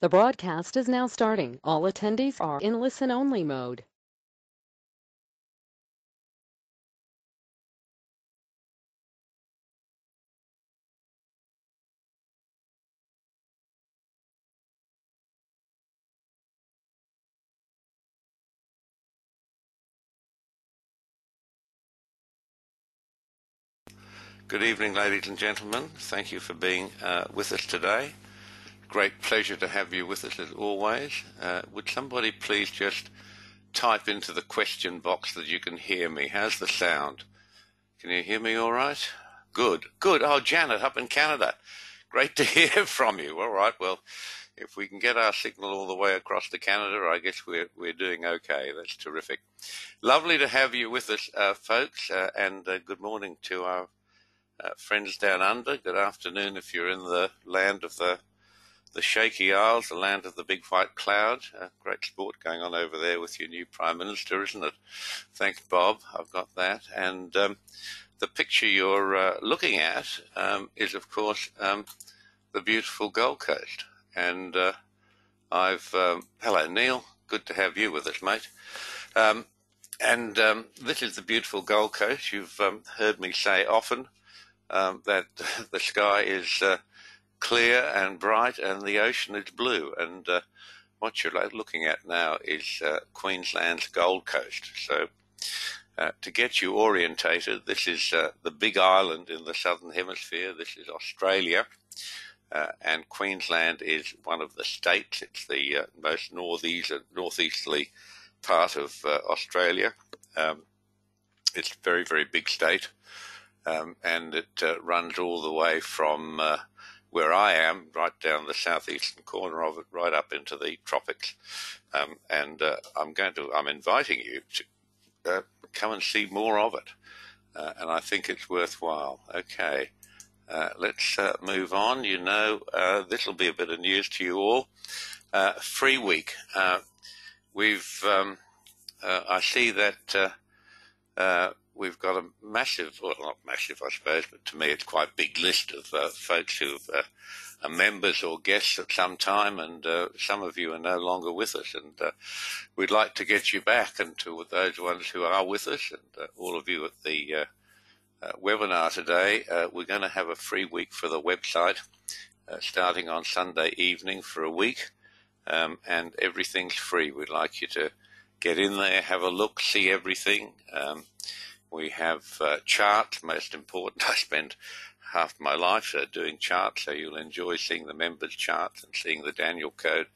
The broadcast is now starting. All attendees are in listen-only mode. Good evening, ladies and gentlemen. Thank you for being uh, with us today. Great pleasure to have you with us as always. Uh, would somebody please just type into the question box that you can hear me? How's the sound? Can you hear me all right? Good, good. Oh, Janet up in Canada. Great to hear from you. All right, well, if we can get our signal all the way across to Canada, I guess we're we're doing okay. That's terrific. Lovely to have you with us, uh, folks, uh, and uh, good morning to our uh, friends down under. Good afternoon if you're in the land of the the shaky isles, the land of the big white cloud. Uh, great sport going on over there with your new prime minister, isn't it? Thanks, Bob. I've got that. And um, the picture you're uh, looking at um, is, of course, um, the beautiful Gold Coast. And uh, I've um, hello, Neil. Good to have you with us, mate. Um, and um, this is the beautiful Gold Coast. You've heard me say often that the sky is uh, clear and bright, and the ocean is blue. And uh, what you're looking at now is uh, Queensland's Gold Coast. So, uh, to get you orientated, this is uh, the big island in the southern hemisphere. This is Australia. Uh, and Queensland is one of the states. It's the uh, most northeast, northeasterly part of Australia. Um, it's a very, very big state. Um, and it runs all the way from where I am, right down the southeastern corner of it, right up into the tropics. Um, and uh, I'm going to, I'm inviting you to uh, come and see more of it. Uh, and I think it's worthwhile. Okay, uh, let's uh, move on. You know, uh, this will be a bit of news to you all. free week. we've, um, I see that we've got a massive, well, not massive, I suppose, but to me it's quite a big list of uh, folks who uh, are members or guests at some time, and uh, some of you are no longer with us, and uh, we'd like to get you back, and to those ones who are with us, and uh, all of you at the uh, webinar today, we're going to have a free week for the website, starting on Sunday evening for a week, um, and everything's free. We'd like you to get in there, have a look, see everything. Um, we have uh, charts, most important. I spend half my life uh, doing charts, so you'll enjoy seeing the members' charts and seeing the Daniel Code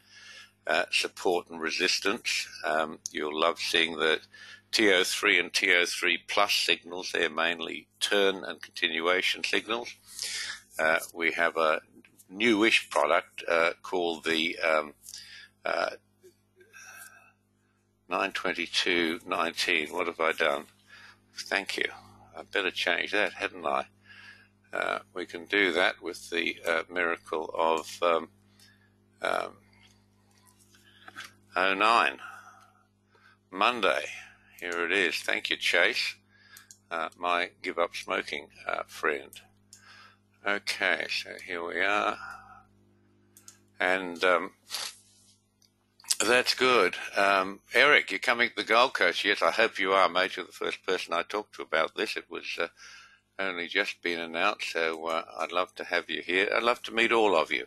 uh, support and resistance. Um, you'll love seeing the TO3 and TO3 plus signals. They're mainly turn and continuation signals. Uh, we have a newish product uh, called the um, uh, 92219. What have I done? Thank you. I'd better change that, hadn't I? Uh, we can do that with the uh, miracle of um, um, 09. Monday. Here it is. Thank you, Chase, uh, my give up smoking uh, friend. Okay, so here we are. And um, that's good. Um, Eric, you're coming to the Gold Coast. Yes, I hope you are, mate. You're the first person I talked to about this. It was uh, only just been announced, so uh, I'd love to have you here. I'd love to meet all of you.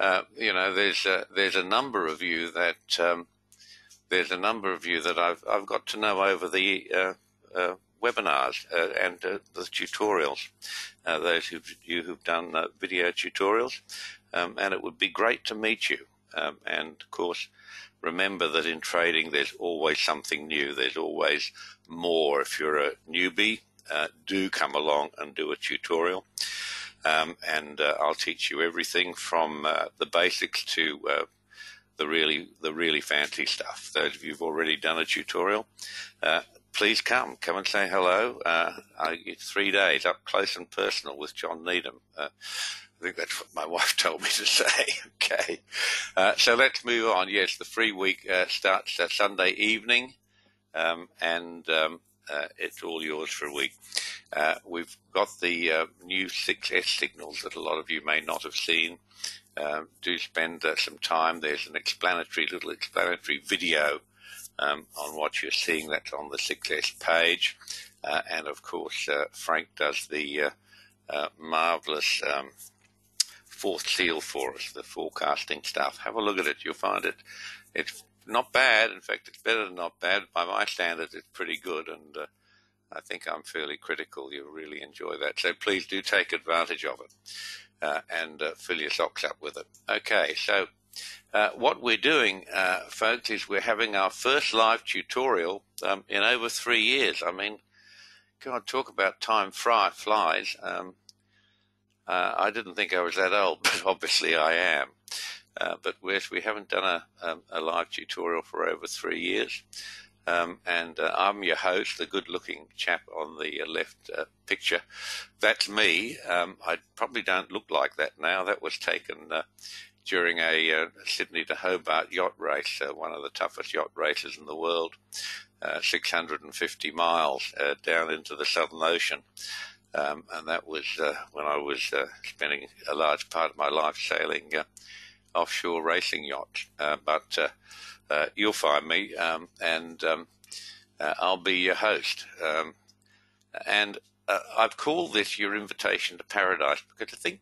Uh, you know, there's a, there's a number of you that um, there's a number of you that I've I've got to know over the uh, uh, webinars uh, and the tutorials. those who you who've done video tutorials, um, and it would be great to meet you. Um, and of course, remember that in trading, there's always something new. There's always more. If you're a newbie, uh, do come along and do a tutorial. Um, and uh, I'll teach you everything from uh, the basics to uh, the really the really fancy stuff. Those of you who've already done a tutorial, uh, please come. Come and say hello. Uh, I three days up close and personal with John Needham. I think that's what my wife told me to say. okay. Uh, so let's move on. Yes, the free week uh, starts uh, Sunday evening, um, and um, uh, it's all yours for a week. Uh, we've got the uh, new 6S signals that a lot of you may not have seen. um, do spend some time. There's an explanatory, little explanatory video um, on what you're seeing. That's on the 6S page. And of course, Frank does the marvelous um, fourth seal for us, the forecasting stuff. Have a look at it. You'll find it. It's not bad. In fact, it's better than not bad. By my standards, it's pretty good. And uh, I think I'm fairly critical. You'll really enjoy that. So please do take advantage of it uh, and uh, fill your socks up with it. Okay, so uh, what we're doing, uh, folks, is we're having our first live tutorial um, in over three years. I mean, God, talk about time fly, flies. Um, uh, I didn't think I was that old, but obviously I am. Uh, but we haven't done a, um, a, live tutorial for over three years. Um, and uh, I'm your host, the good-looking chap on the left uh, picture. That's me. Um, I probably don't look like that now. That was taken uh, during a uh, Sydney to Hobart yacht race, uh, one of the toughest yacht races in the world, 650 miles down into the Southern Ocean. Um, and that was when I was spending a large part of my life sailing offshore racing yachts. but uh, you'll find me, um, and um, uh, I'll be your host. Um, and uh, I've called this your invitation to paradise because I think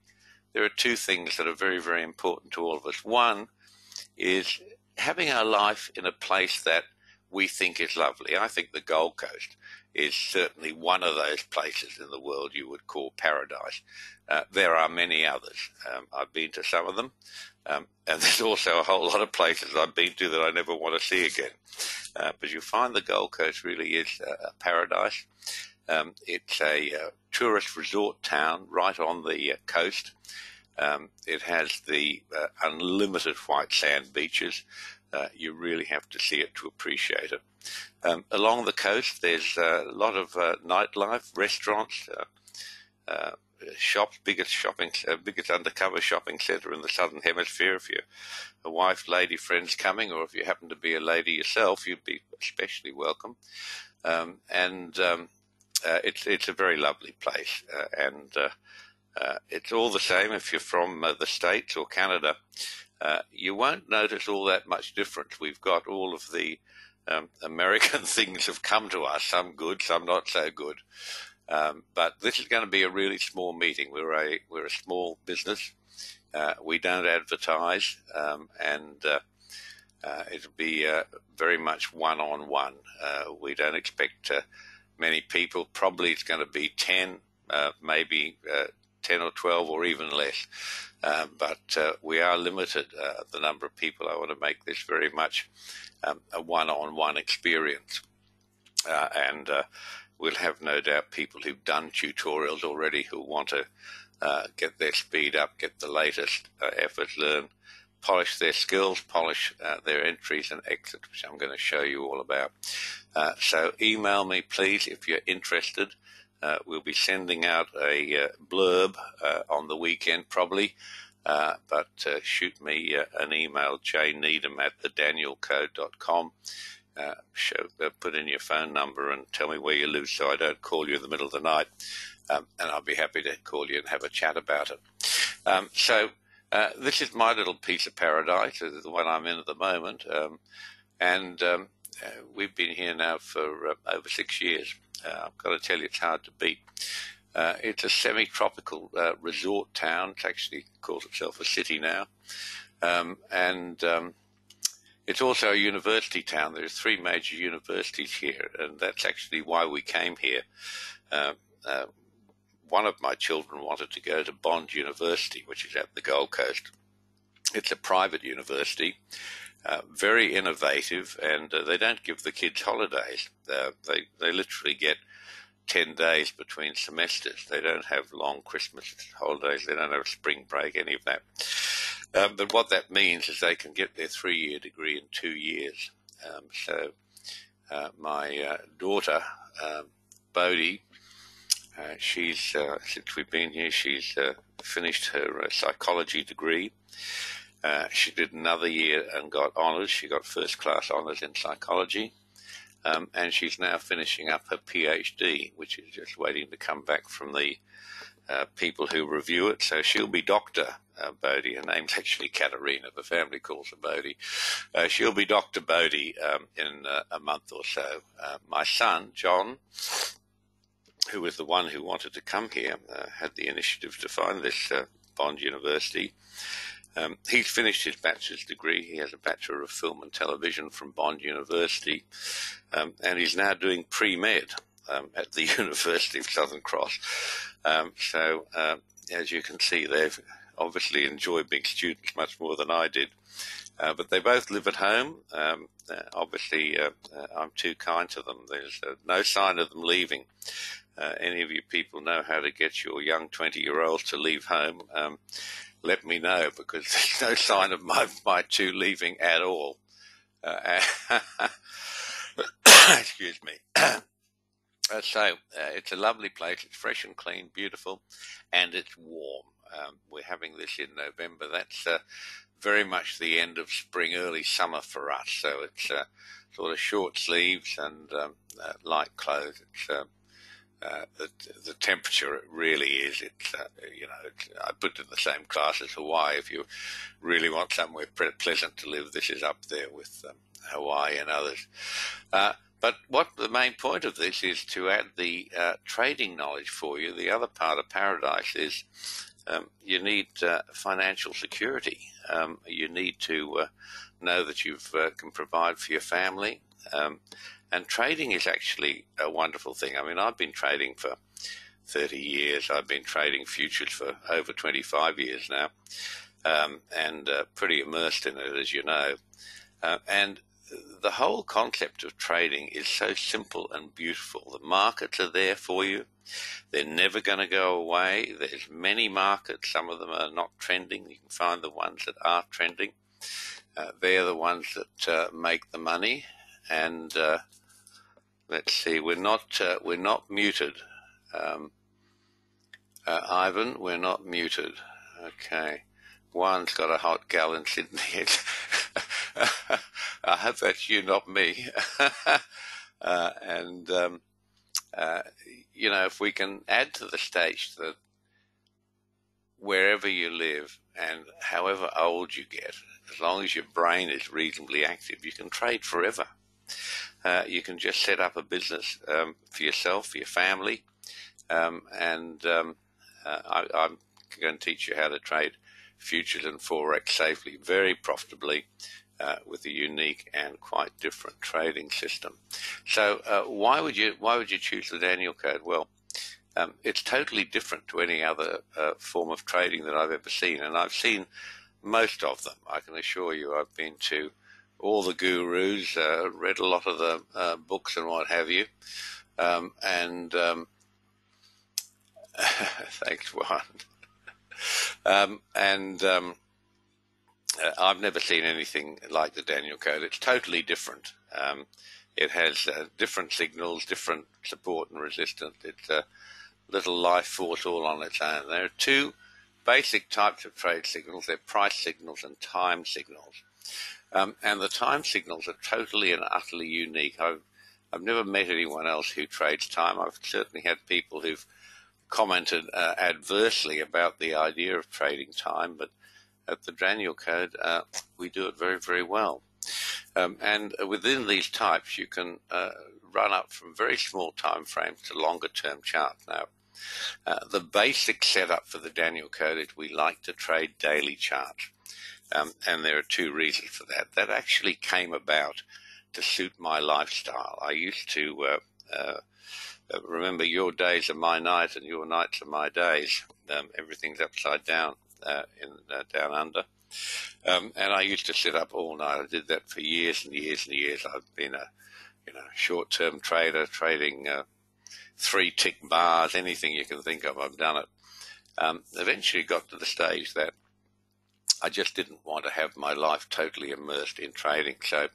there are two things that are very, very important to all of us. One is having our life in a place that we think is lovely. I think the Gold Coast is certainly one of those places in the world you would call paradise. Uh, there are many others. Um, I've been to some of them, um, and there's also a whole lot of places I've been to that I never want to see again. Uh, but you find the Gold Coast really is a, paradise. Um, it's a uh, tourist resort town right on the uh, coast. Um, it has the uh, unlimited white sand beaches. Uh, you really have to see it to appreciate it. Um, along the coast, there's a lot of uh, nightlife, restaurants, shops, biggest shopping, uh, biggest undercover shopping centre in the southern hemisphere. If you're a wife, lady, friends coming, or if you happen to be a lady yourself, you'd be especially welcome. Um, and um, uh, it's it's a very lovely place, uh, and uh, uh, it's all the same if you're from uh, the states or Canada. You won't notice all that much difference. We've got all of the um, American things have come to us, some good, some not so good. Um, but this is going to be a really small meeting. We're a we're a small business. Uh, we don't advertise, um, and uh, uh, it'll be uh, very much one on one. We don't expect uh, many people. Probably it's going to be ten, uh, maybe ten or twelve, or even less. Um, but we are limited the number of people. I want to make this very much um, a one on one experience, and we'll have no doubt people who've done tutorials already who want to uh, get their speed up, get the latest uh, efforts, learn, polish their skills, polish uh, their entries and exits, which I'm going to show you all about. Uh, so email me, please, if you're interested. Uh, we'll be sending out a uh, blurb on the weekend, probably. but shoot me an email, jneedham at thedanielcode.com uh, show, uh, put in your phone number and tell me where you live so I don't call you in the middle of the night. Um, and I'll be happy to call you and have a chat about it. Um, so uh, this is my little piece of paradise, the one I'm in at the moment. Um, and um, uh, we've been here now for uh, over six years. Uh, I've got to tell you, it's hard to beat. it's a semi-tropical resort town. It actually calls itself a city now. Um, and um, it's also a university town. There's three major universities here, and that's actually why we came here. Uh, uh, one of my children wanted to go to Bond University, which is at the Gold Coast. It's a private university, uh, very innovative, and uh, they don't give the kids holidays. Uh, they they literally get ten days between semesters. They don't have long Christmas holidays. They don't have spring break, any of that. Um, but what that means is they can get their three year degree in two years. Um, so uh, my uh, daughter, um, Bodhi, uh, she's since we've been here, she's finished her psychology degree. She did another year and got honours. She got first class honours in psychology. Um, and she's now finishing up her PhD, which is just waiting to come back from the uh, people who review it. So she'll be Dr. Uh, Bodie. Her name's actually Katerina. The family calls her Bodie. Uh, she'll be Dr. Bodie um, in uh, a month or so. Uh, my son, John, who was the one who wanted to come here, uh, had the initiative to find this Bond University. Um, he's finished his bachelor's degree. He has a Bachelor of Film and Television from Bond University, um, and he's now doing pre med um, at the University of Southern Cross. Um, so, uh, as you can see, they've obviously enjoyed being students much more than I did. Uh, but they both live at home. Um, uh, obviously, uh, uh, I'm too kind to them. There's uh, no sign of them leaving. any of you people know how to get your young 20 year olds to leave home, let me know because there's no sign of my, my two leaving at all. excuse me. Uh, so uh, it's a lovely place. It's fresh and clean, beautiful, and it's warm. Um, we're having this in November. That's uh, very much the end of spring, early summer for us. So it's uh, sort of short sleeves and um, uh, light clothes. It's uh, the, the temperature really is. It's you know it's, I put it in the same class as Hawaii. If you really want somewhere pleasant to live, this is up there with um, Hawaii and others. But what the main point of this is to add the uh, trading knowledge for you. The other part of paradise is um, you need uh, financial security. Um, you need to uh, know that you uh, can provide for your family. Um, and trading is actually a wonderful thing. I mean, I've been trading for 30 years. I've been trading futures for over 25 years now, um, and uh, pretty immersed in it, as you know. Uh, and the whole concept of trading is so simple and beautiful. The markets are there for you. They're never going to go away. There's many markets. Some of them are not trending. You can find the ones that are trending. Uh, they're the ones that uh, make the money. And uh, let's see, we're not uh, we're not muted. Um, uh, Ivan, we're not muted. Okay. One's got a hot gal in Sydney. I hope that's you, not me. uh, and, um, uh, you know, if we can add to the stage that wherever you live and however old you get, as long as your brain is reasonably active, you can trade forever. Uh, you can just set up a business um, for yourself, for your family, um, and um, uh, I, am going to teach you how to trade futures and forex safely, very profitably, uh, with a unique and quite different trading system. So uh, why would you why would you choose the Daniel Code? Well, um, it's totally different to any other uh, form of trading that I've ever seen, and I've seen most of them. I can assure you, I've been to all the gurus, uh, read a lot of the uh, books and what have you, um, and um, thanks, Juan. Um, and um, uh, I've never seen anything like the Daniel Code. It's totally different. Um, it has uh, different signals, different support and resistance. It's a little life force all on its own. There are two basic types of trade signals. They're price signals and time signals. Um, and the time signals are totally and utterly unique. I've, I've never met anyone else who trades time. I've certainly had people who've commented uh, adversely about the idea of trading time, but at the Daniel Code, uh, we do it very, very well. Um, and within these types, you can uh, run up from very small time frames to longer term charts. Now, uh, the basic setup for the Daniel Code is we like to trade daily charts. Um, and there are two reasons for that. That actually came about to suit my lifestyle. I used to uh, uh, remember your days are my night and your nights are my days. Um, everything's upside down uh, in uh, down under. Um, and I used to sit up all night. I did that for years and years and years. I've been a you know short-term trader, trading uh, three tick bars, anything you can think of. I've done it. Um, eventually, got to the stage that I just didn't want to have my life totally immersed in trading. So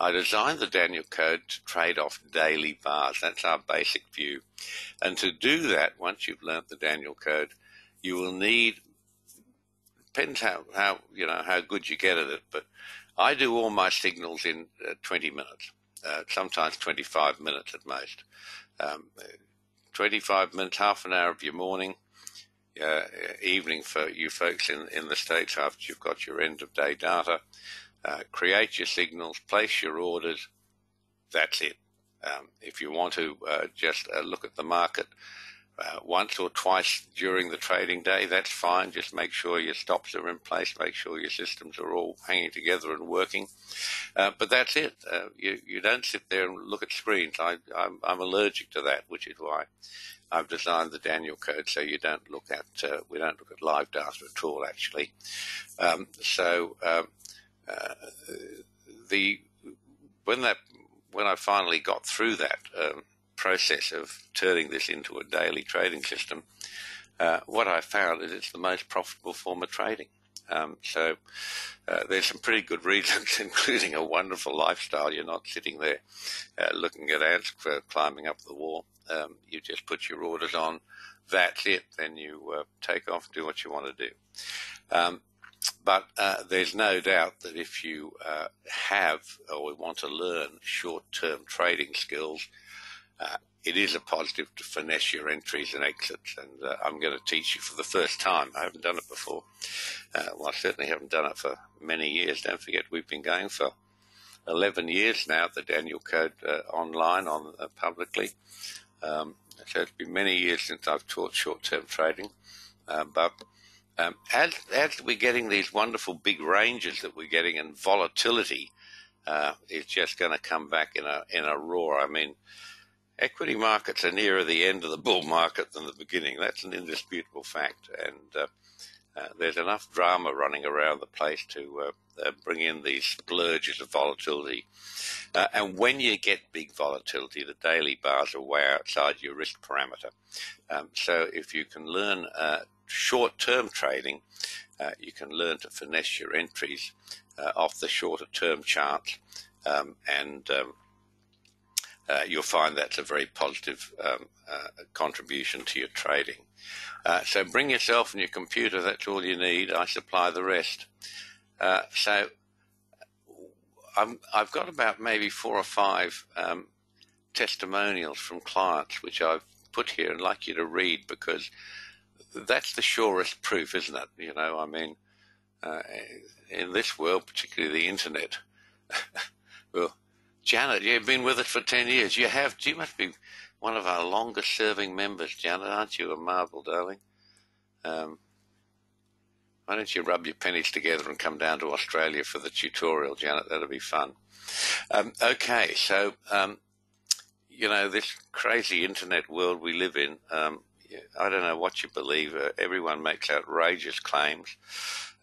I designed the Daniel Code to trade off daily bars. That's our basic view. And to do that, once you've learnt the Daniel Code, you will need depends how, how you know how good you get at it. But I do all my signals in uh, 20 minutes, uh, sometimes 25 minutes at most. Um, 25 minutes, half an hour of your morning, uh, evening for you folks in, in the States after you've got your end of day data. Uh, create your signals, place your orders. That's it. Um, if you want to uh, just uh, look at the market uh, once or twice during the trading day, that's fine. Just make sure your stops are in place, make sure your systems are all hanging together and working. Uh, but that's it. You, you don't sit there and look at screens. I, I'm, I'm allergic to that, which is why I've designed the Daniel code so you don't look at uh, we don't look at live data at all actually. Um, so um, uh, the when that when I finally got through that um, process of turning this into a daily trading system, uh, what I found is it's the most profitable form of trading. Um, so uh, there's some pretty good reasons, including a wonderful lifestyle. You're not sitting there uh, looking at ants for climbing up the wall. Um, you just put your orders on. That's it. Then you uh, take off do what you want to do. Um, but uh, there's no doubt that if you uh, have or want to learn short-term trading skills, uh, it is a positive to finesse your entries and exits. And uh, I'm going to teach you for the first time. I haven't done it before. Uh, well, I certainly haven't done it for many years. Don't forget, we've been going for 11 years now, the Daniel Code uh, online on publicly. Um, so it's been many years since I've taught short-term trading, uh, but um, as as we're getting these wonderful big ranges that we're getting, and volatility uh, is just going to come back in a in a roar. I mean, equity markets are nearer the end of the bull market than the beginning. That's an indisputable fact, and uh, uh, there's enough drama running around the place to uh, uh, bring in these splurges of volatility. Uh, and when you get big volatility, the daily bars are way outside your risk parameter. Um, so if you can learn uh, short-term trading, you can learn to finesse your entries off the shorter-term charts, um, and um, uh, you'll find that's a very positive um, uh, contribution to your trading. Uh, so bring yourself and your computer, that's all you need. I supply the rest. Uh, so i have got about maybe four or five um, testimonials from clients which I've put here and like you to read because that's the surest proof, isn't it? You know, I mean, uh, in this world, particularly the internet, well, Janet, you've been with us for 10 years. You have, you must be one of our longest serving members, Janet. Aren't you a marvel, darling? Um, why don't you rub your pennies together and come down to Australia for the tutorial, Janet? That'll be fun. Um, okay, so, um, you know, this crazy internet world we live in, um, I don't know what you believe. Uh, everyone makes outrageous claims.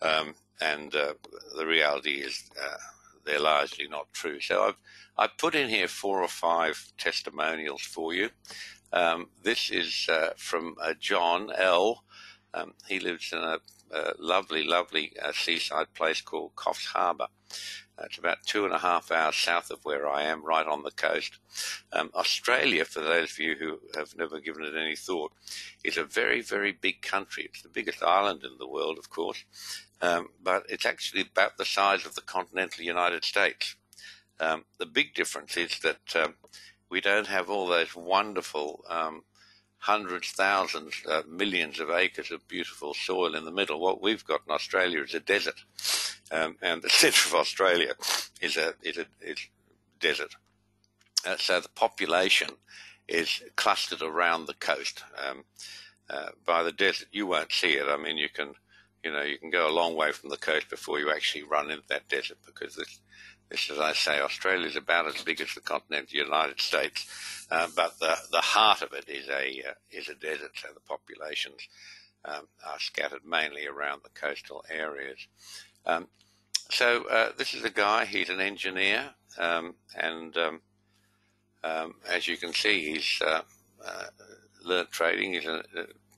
Um, and uh, the reality is uh, they're largely not true. So I've I put in here four or five testimonials for you. Um, this is uh, from uh, John L. Um, he lives in a, a lovely, lovely uh, seaside place called Coffs Harbour. It's about two and a half hours south of where I am, right on the coast. Um, Australia, for those of you who have never given it any thought, is a very, very big country. It's the biggest island in the world, of course, um, but it's actually about the size of the continental United States. Um, the big difference is that um, we don't have all those wonderful um, hundreds, thousands, uh, millions of acres of beautiful soil in the middle. What we've got in Australia is a desert, um, and the centre of Australia is a is a is desert. Uh, so the population is clustered around the coast. Um, uh, by the desert, you won't see it. I mean, you can, you know, you can go a long way from the coast before you actually run into that desert because this, as I say, Australia is about as big as the continental United States, uh, but the the heart of it is a uh, is a desert. So the populations um, are scattered mainly around the coastal areas. Um, so uh, this is a guy. He's an engineer, um, and um, um, as you can see, he's uh, uh, learned trading. He's a,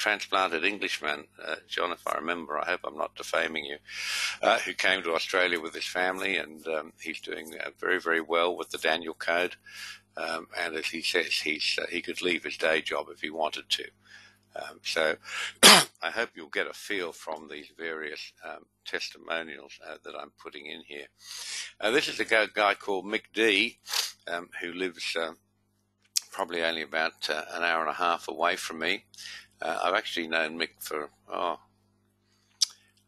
transplanted Englishman, uh, John, if I remember, I hope I'm not defaming you, uh, who came to Australia with his family, and um, he's doing uh, very, very well with the Daniel Code. Um, and as he says, he's uh, he could leave his day job if he wanted to. Um, so I hope you'll get a feel from these various um, testimonials uh, that I'm putting in here. Uh, this is a guy, called Mick D, um, who lives um, probably only about uh, an hour and a half away from me. Uh, I've actually known Mick for, oh,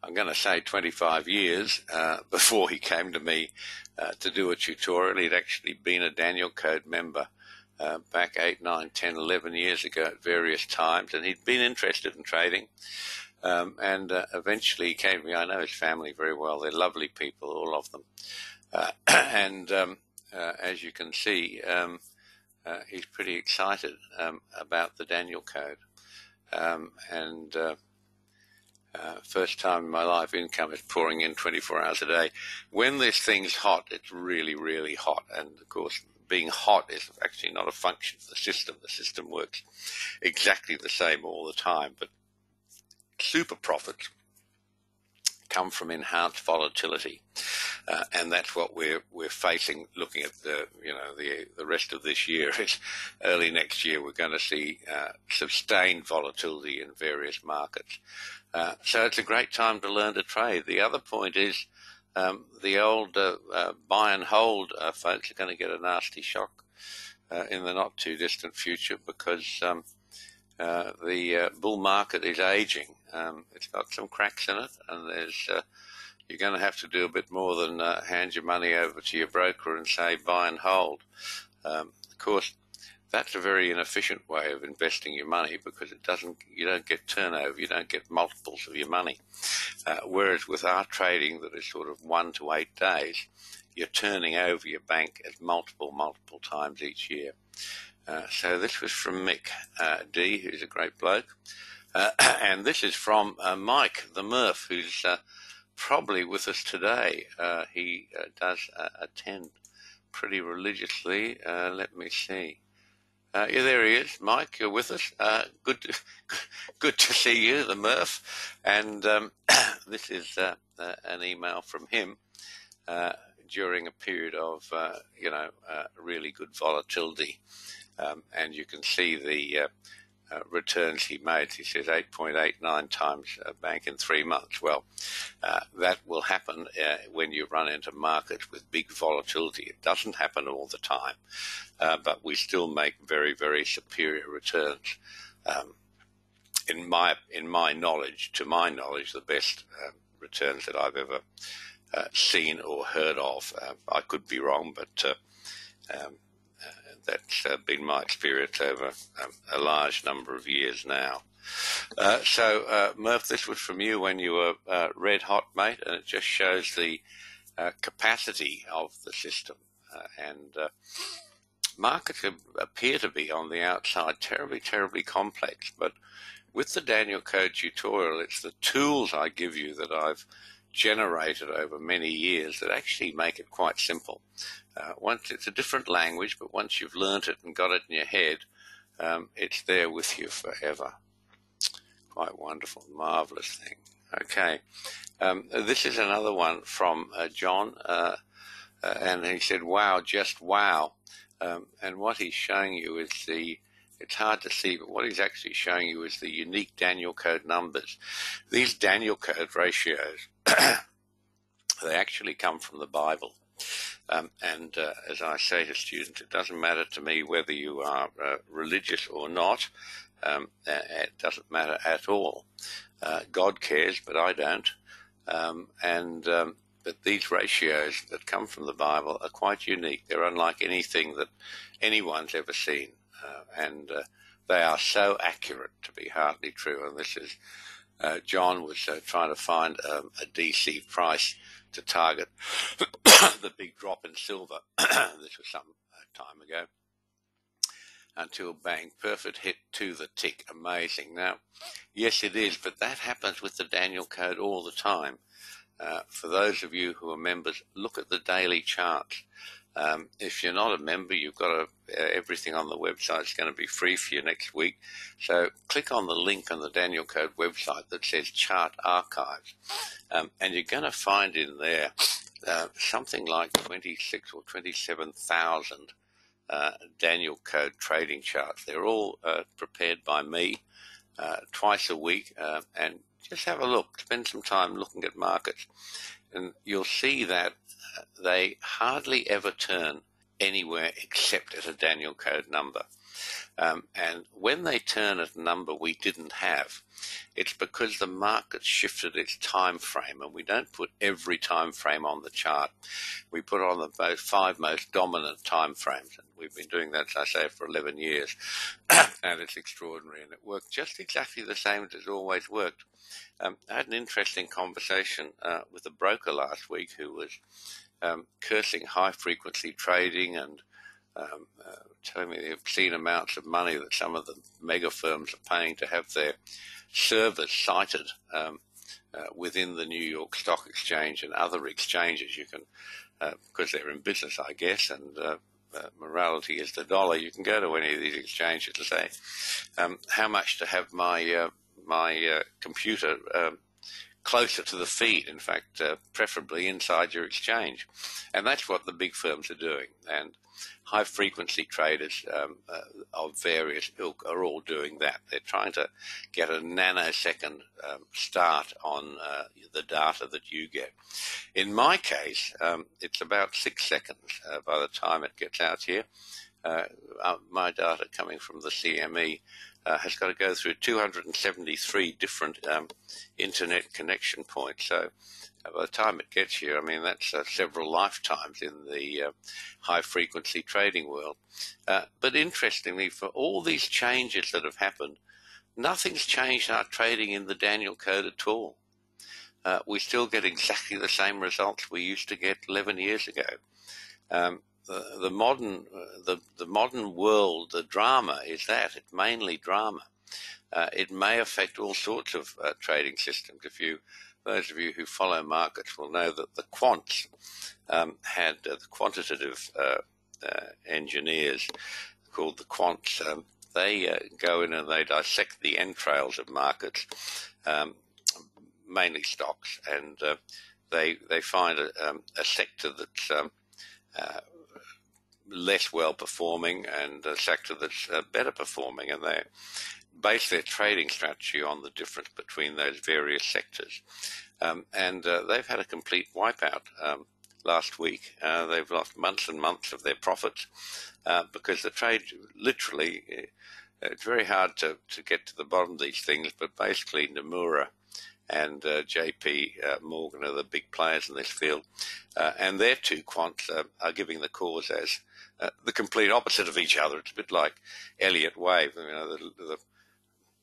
I'm going to say 25 years uh, before he came to me uh, to do a tutorial. He'd actually been a Daniel Code member uh, back 8, 9, 10, 11 years ago at various times, and he'd been interested in trading. Um, and uh, eventually he came to me. I know his family very well. They're lovely people, all of them. Uh, and um, uh, as you can see, um, he's pretty excited um, about the Daniel Code. Um, and uh, first time in my life, income is pouring in 24 hours a day. When this thing's hot, it's really, really hot. And of course, being hot is actually not a function of the system. The system works exactly the same all the time. But super profits come from enhanced volatility, uh, and that's what we're we're facing. Looking at the you know the the rest of this year, is early next year, we're going to see uh, sustained volatility in various markets. Uh, so it's a great time to learn to trade. The other point is um, the old uh, uh, buy and hold uh, folks are going to get a nasty shock in the not too distant future because um, the bull market is aging. Um, it's got some cracks in it, and there's you're going to have to do a bit more than hand your money over to your broker and say buy and hold. Um, of course, that's a very inefficient way of investing your money because it doesn't you don't get turnover you don't get multiples of your money. Uh, whereas with our trading that is sort of one to eight days you're turning over your bank as multiple multiple times each year. Uh, so this was from Mick uh, D who's a great bloke uh, and this is from uh, Mike the Murph who's uh, probably with us today he does attend pretty religiously let me see uh, yeah, there he is, Mike. You're with us. Uh, good, to, good to see you, the Murph. And um, this is uh, uh, an email from him uh, during a period of, uh, you know, really good volatility. Um, and you can see the uh, returns he made. He says 8.89 times a bank in three months. Well, uh, that will happen uh, when you run into markets with big volatility. It doesn't happen all the time, uh, but we still make very, very superior returns. Um, in my in my knowledge, to my knowledge, the best um, returns that I've ever uh, seen or heard of. Uh, I could be wrong, but um, that's uh, been my experience over um, a large number of years now. Uh, so, uh, Murph, this was from you when you were uh, red hot, mate, and it just shows the uh, capacity of the system. Uh, and markets appear to be on the outside terribly, terribly complex, but with the Daniel Code tutorial, it's the tools I give you that I've generated over many years that actually make it quite simple. Uh, once it's a different language, but once you've learnt it and got it in your head, um, it's there with you forever. Quite wonderful, marvelous thing. Okay, um, this is another one from uh, John, uh, uh and he said, "Wow, just wow." Um, and what he's showing you is the it's hard to see, but what he's actually showing you is the unique Daniel code numbers. These Daniel code ratios, they actually come from the Bible. Um, and uh, as I say to students, it doesn't matter to me whether you are uh, religious or not. Um, it doesn't matter at all. Uh, God cares, but I don't. Um, and um, but these ratios that come from the Bible are quite unique. They're unlike anything that anyone's ever seen, uh, and uh, they are so accurate to be hardly true. And this is uh, John was trying to find um, a DC price to target the big drop in silver. this was some time ago. Until bang, perfect hit to the tick. Amazing. Now, yes, it is, but that happens with the Daniel Code all the time. Uh, for those of you who are members, look at the daily charts. Um, if you're not a member, you've got a, uh, everything on the website is going to be free for you next week. So click on the link on the Daniel Code website that says Chart Archives, um, and you're going to find in there uh, something like 26 or 27,000 uh, Daniel Code trading charts. They're all uh, prepared by me uh, twice a week, and just have a look. Spend some time looking at markets, and you'll see that they hardly ever turn anywhere except at a Daniel code number. Um, and when they turn at a number we didn't have, it's because the market shifted its time frame, and we don't put every time frame on the chart. We put on the most, five most dominant time frames, and we've been doing that, as I say, for 11 years, and it's extraordinary. And it worked just exactly the same as it's always worked. Um, I had an interesting conversation uh, with a broker last week who was um, cursing high frequency trading and um, uh, telling me the obscene amounts of money that some of the mega firms are paying to have their servers sited um, uh, within the New York Stock Exchange and other exchanges. You can, uh, because they're in business, I guess, and uh, uh, morality is the dollar. You can go to any of these exchanges to say um, how much to have my uh, my computer um, closer to the feed, in fact, uh, preferably inside your exchange. And that's what the big firms are doing. And high frequency traders um, uh, of various ilk are all doing that. They're trying to get a nanosecond um, start on uh, the data that you get. In my case, um, it's about six seconds uh, by the time it gets out here. Uh, uh, my data coming from the CME uh, has got to go through 273 different um, internet connection points. So by the time it gets here, I mean, that's uh, several lifetimes in the uh, high frequency trading world. Uh, but interestingly, for all these changes that have happened, nothing's changed our trading in the Daniel code at all. We still get exactly the same results we used to get 11 years ago. Um, the, modern the, the modern world, the drama is that it's mainly drama. Uh, it may affect all sorts of uh, trading systems. If you, those of you who follow markets will know that the quants um, had uh, the quantitative uh, uh, engineers called the quants. Um, they uh, go in and they dissect the entrails of markets, um, mainly stocks, and they they find a, um, a sector that's um, less well performing and a sector that's better performing, and they base their trading strategy on the difference between those various sectors. Um, and uh, they've had a complete wipeout um, last week. Uh, they've lost months and months of their profits uh, because the trade literally. Uh, it's very hard to, to get to the bottom of these things, but basically Nomura and uh, JP uh, Morgan are the big players in this field. And their two quants are giving the cause as uh, the complete opposite of each other. It's a bit like Elliott Wave, you know, the, the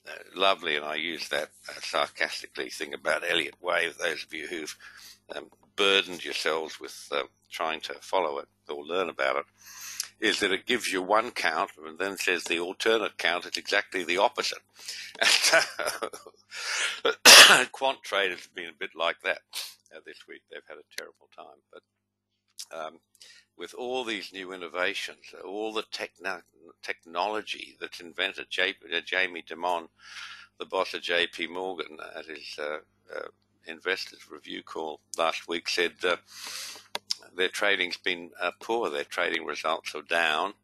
uh, lovely, and I use that uh, sarcastically thing about Elliott Wave. Those of you who've um, burdened yourselves with trying to follow it or learn about it, is that it gives you one count and then says the alternate count is exactly the opposite. Quant traders have been a bit like that uh, this week. They've had a terrible time. But um, with all these new innovations, all the techno- technology that's invented, J- uh, Jamie Dimon, the boss of JP Morgan, at his uh, uh, investors review call last week, said uh, their trading's been uh, poor. Their trading results are down.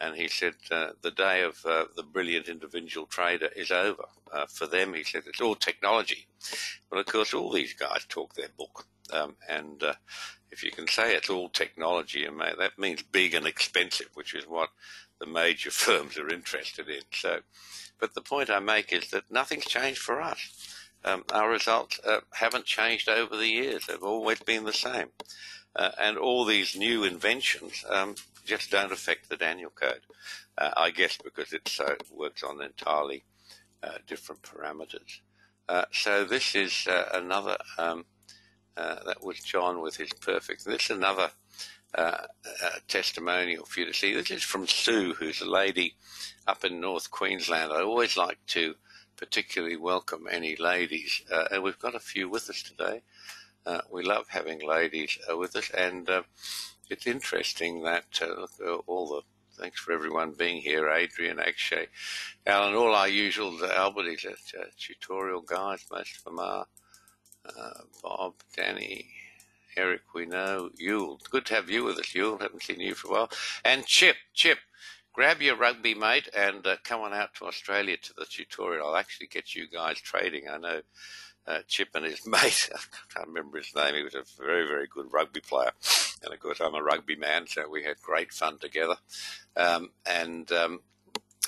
And he said uh, the day of uh, the brilliant individual trader is over. Uh, for them, he said it's all technology. But of course, all these guys talk their book. Um, and uh, if you can say it's all technology, and that means big and expensive, which is what the major firms are interested in. So, but the point I make is that nothing's changed for us. Um, our results uh, haven't changed over the years; they've always been the same. Uh, and all these new inventions um, just don't affect the Daniel Code. Uh, I guess because it so works on entirely uh, different parameters. Uh, so this is uh, another. Um, that was John with his perfect. This is another testimonial for you to see. This is from Sue, who's a lady up in North Queensland. I always like to particularly welcome any ladies, and we've got a few with us today. Uh, we love having ladies uh, with us, and uh, it's interesting that uh, all the thanks for everyone being here, Adrian, Akshay, Alan, all our usual Albert uh, tutorial guys. Most of them are Bob, Danny, Eric. We know Yule. Good to have you with us, Yule. Haven't seen you for a while. And Chip, Chip. Grab your rugby mate and come on out to Australia to the tutorial. I'll actually get you guys trading. I know uh, Chip and his mate. I can't remember his name. He was a very, very good rugby player. And of course, I'm a rugby man, so we had great fun together. Um, and um,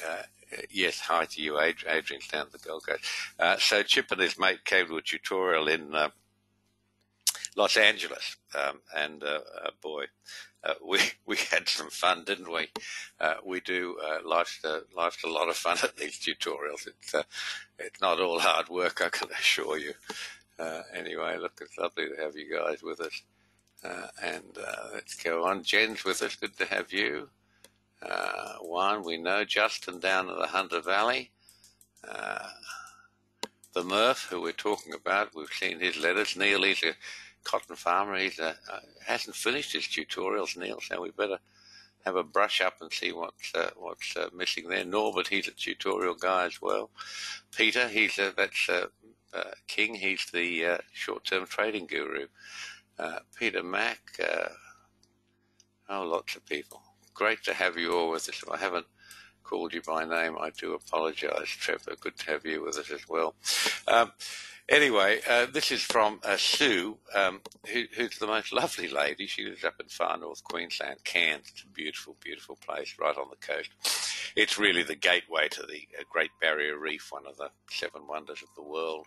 uh, yes, hi to you, Adrian's down at the Gold Coast. Uh, so Chip and his mate came to a tutorial in uh, Los Angeles, um, and uh boy, uh, we we had some fun, didn't we? Uh, we do life's life's a lot of fun at these tutorials. It's it's not all hard work, I can assure you. anyway, look, it's lovely to have you guys with us. and let's go on. Jen's with us. Good to have you. Uh, one, we know Justin down in the Hunter Valley. Uh, the Murph, who we're talking about, we've seen his letters. Neil, he's a cotton farmer. He uh, hasn't finished his tutorials, Neil, so we better have a brush up and see what's uh, what's uh, missing there. Norbert, he's a tutorial guy as well. Peter, he's a, that's uh, uh, King. He's the uh, short-term trading guru. Peter Mack. oh, lots of people great to have you all with us. If I haven't called you by name, I do apologise, Trevor. Good to have you with us as well. Um, anyway, uh, this is from uh, Sue, um, who, who's the most lovely lady. She lives up in far north Queensland, Cairns. It's a beautiful, beautiful place right on the coast. It's really the gateway to the uh, Great Barrier Reef, one of the seven wonders of the world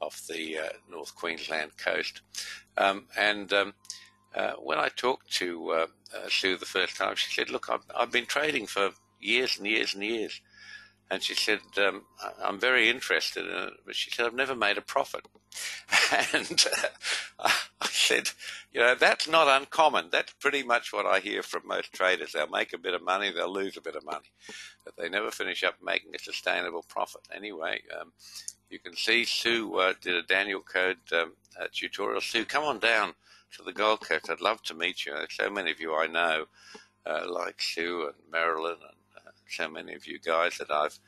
off the uh, North Queensland coast. Um, and um, uh, when I talked to uh, Sue the first time, she said, "Look, I've, I've, been trading for years and years and years," and she said, um, "I'm very interested in it," but she said, "I've never made a profit." and uh, I said, "You know, that's not uncommon. That's pretty much what I hear from most traders. They'll make a bit of money, they'll lose a bit of money, but they never finish up making a sustainable profit." Anyway. Um, you can see Sue uh, did a Daniel Code um, tutorial. Sue, come on down to the Gold Coast. I'd love to meet you. So many of you I know, uh, like Sue and Marilyn, and uh, so many of you guys that I've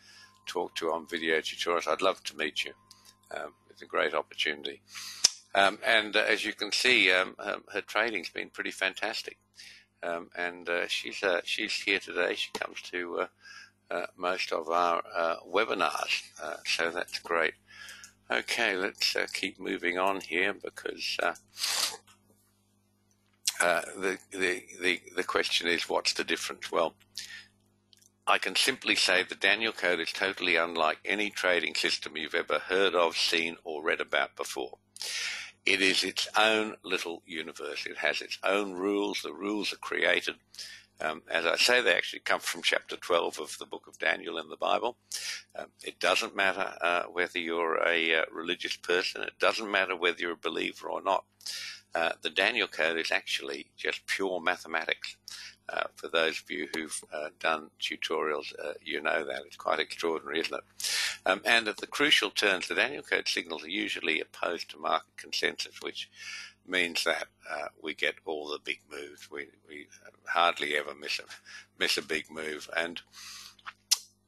talked to on video tutorials. I'd love to meet you. Um, it's a great opportunity. Um, and uh, as you can see, um, her, her, training's been pretty fantastic. Um, and uh, she's uh, she's here today. She comes to uh, most of our webinars, so that's great. Okay, let's keep moving on here because uh, the, the, the, the question is, what's the difference? Well, I can simply say the Daniel Code is totally unlike any trading system you've ever heard of, seen, or read about before. It is its own little universe. It has its own rules. The rules are created. Um, as I say, they actually come from chapter 12 of the book of Daniel in the Bible. Um, it doesn't matter uh, whether you're a uh, religious person. It doesn't matter whether you're a believer or not. Uh, the Daniel Code is actually just pure mathematics. Uh, for those of you who've uh, done tutorials, uh, you know that. It's quite extraordinary, isn't it? Um, and at the crucial turns, the Daniel Code signals are usually opposed to market consensus, which means that uh, we get all the big moves. We, we hardly ever miss a, miss a big move. And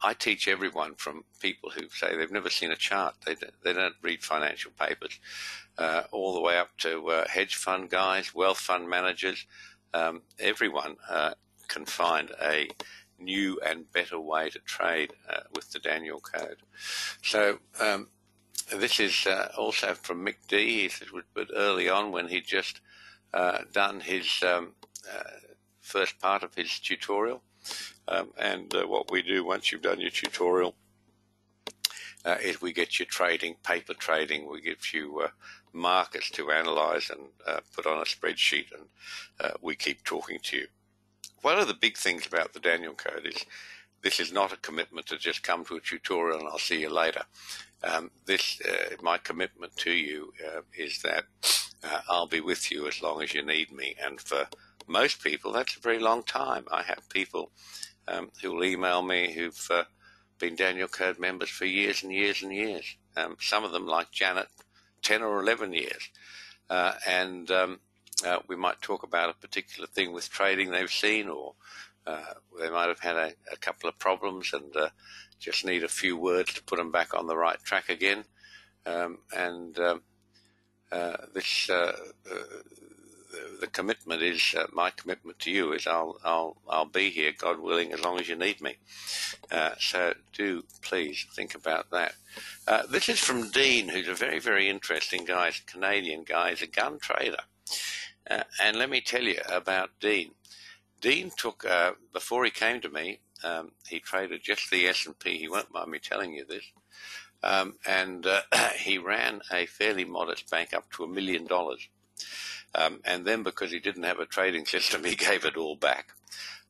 I teach everyone from people who say they've never seen a chart, they, they don't read financial papers, uh, all the way up to hedge fund guys, wealth fund managers. Um, everyone uh, can find a new and better way to trade uh, with the Daniel Code. So um, this is uh, also from Mick D. He said, but early on when he'd just uh, done his um, first part of his tutorial, um, and uh, what we do once you've done your tutorial uh, is we get you trading, paper trading. We give you uh, markets to analyze and uh, put on a spreadsheet, and uh, we keep talking to you. One of the big things about the Daniel Code is this is not a commitment to just come to a tutorial and I'll see you later. Um, this, uh, my commitment to you is that I'll be with you as long as you need me, and for most people, that's a very long time. I have people um, who will email me who've uh, been Daniel Code members for years and years and years. Um, some of them, like Janet, 10 or 11 years. Uh, and um, uh, we might talk about a particular thing with trading they've seen, or uh, they might have had a, a couple of problems and uh, just need a few words to put them back on the right track again. Um, and um, uh, this the commitment is uh, my commitment to you is I'll I'll I'll be here, God willing, as long as you need me. Uh, so do please think about that. Uh, this is from Dean, who's a very very interesting guy, he's a Canadian guy, he's a gun trader, uh, and let me tell you about Dean. Dean took uh, before he came to me. Um, he traded just the S and P. He won't mind me telling you this. Um, and uh, he ran a fairly modest bank up to a million dollars. Um, and then because he didn't have a trading system, he gave it all back.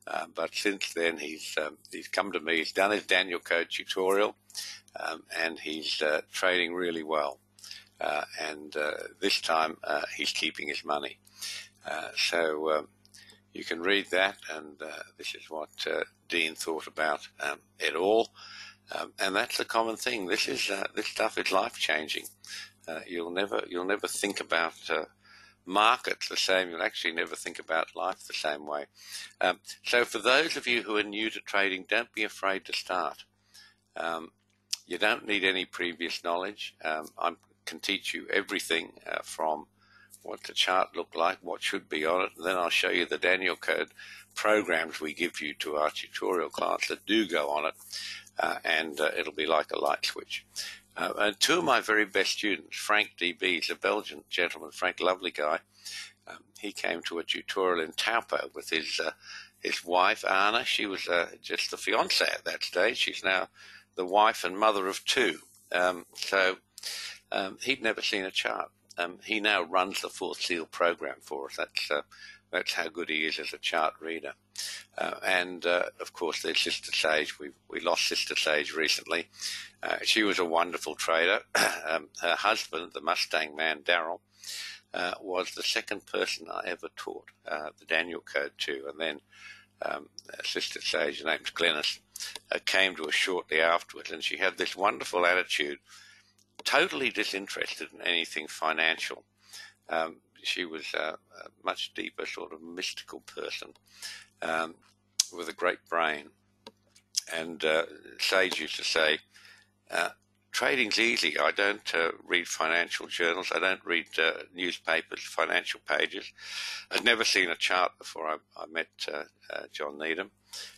Uh, but since then, he's um, he's come to me. He's done his Daniel Code tutorial, um, and he's uh, trading really well. Uh, and uh, this time, uh, he's keeping his money. Uh, so um, you can read that, and this is what Dean thought about um, it all. Um, and that's the common thing. This is this stuff is life changing. you'll never you'll never think about markets the same. You'll actually never think about life the same way. Um, so, for those of you who are new to trading, don't be afraid to start. Um, you don't need any previous knowledge. Um, I can teach you everything uh, from what the chart looked like, what should be on it, and then I'll show you the Daniel Code programs we give you to our tutorial clients that do go on it, uh, and uh, it'll be like a light switch. Uh, and two of my very best students, Frank DB, is a Belgian gentleman, Frank, lovely guy. Um, he came to a tutorial in Taupo with his uh, his wife Anna. She was uh, just the fiance at that stage. She's now the wife and mother of two. Um, so um, he'd never seen a chart. Um, he now runs the Fourth Seal program for us. That's uh, that's how good he is as a chart reader. Uh, and uh, of course, there's Sister Sage. We we lost Sister Sage recently. Uh, she was a wonderful trader. um, her husband, the Mustang man, Daryl, uh, was the second person I ever taught uh, the Daniel Code to. And then um, Sister Sage, her name's Glennis, uh, came to us shortly afterwards, and she had this wonderful attitude, totally disinterested in anything financial. Um, she was a, a, much deeper, sort of mystical person um, with a great brain. And uh, Sage used to say, uh, trading's easy. I don't uh, read financial journals. I don't read uh, newspapers, financial pages. I'd never seen a chart before I, I met uh, uh, John Needham.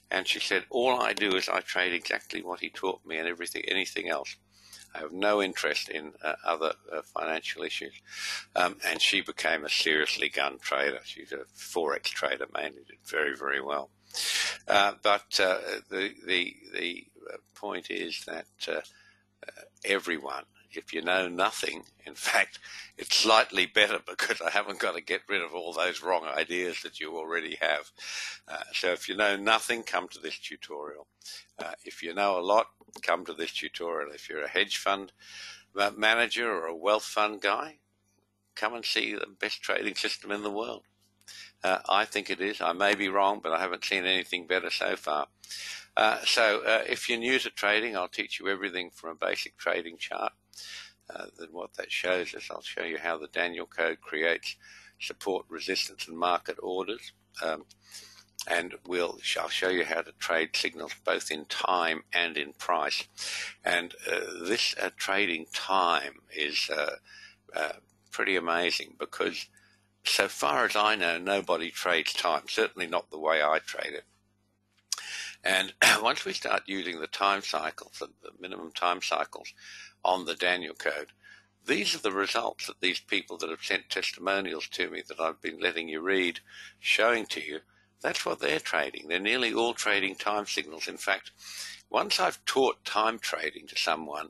And she said, all I do is I trade exactly what he taught me and everything, anything else. I have no interest in uh, other uh, financial issues. Um, and she became a seriously gun trader. She's a forex trader mainly, did very very well. Uh, but uh, the the the point is that everyone. If you know nothing, in fact, it's slightly better because I haven't got to get rid of all those wrong ideas that you already have. Uh, so if you know nothing, come to this tutorial. Uh, if you know a lot, come to this tutorial. If you're a hedge fund manager or a wealth fund guy, come and see the best trading system in the world. Uh, I think it is. I may be wrong, but I haven't seen anything better so far. Uh, so uh, if you're new to trading, I'll teach you everything from a basic trading chart. Uh, then what that shows is I'll show you how the Daniel Code creates support, resistance, and market orders. Um, and we'll I'll show you how to trade signals both in time and in price. And uh, this uh, trading time is uh, pretty amazing because so far as I know, nobody trades time. Certainly not the way I trade it. And once we start using the time cycles, the minimum time cycles on the Daniel Code, these are the results that these people that have sent testimonials to me that I've been letting you read, showing to you. That's what they're trading. They're nearly all trading time signals. In fact, once I've taught time trading to someone,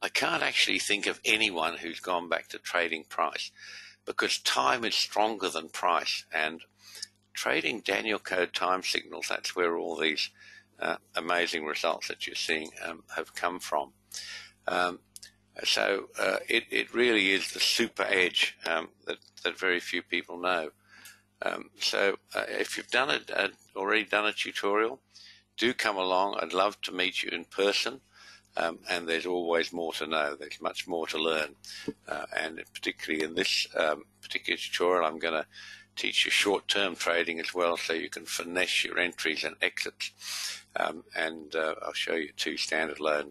I can't actually think of anyone who's gone back to trading price because time is stronger than price. And trading Daniel Code time signals, that's where all these uh, amazing results that you're seeing um, have come from. Um, so uh, it, it really is the super edge um, that, that very few people know. Um, so uh, if you've done it, uh, already done a tutorial, do come along. I'd love to meet you in person. Um, and there's always more to know. There's much more to learn, uh, and particularly in this um, particular tutorial, I'm going to teach you short-term trading as well, so you can finesse your entries and exits. Um, and uh, I'll show you two standard uh,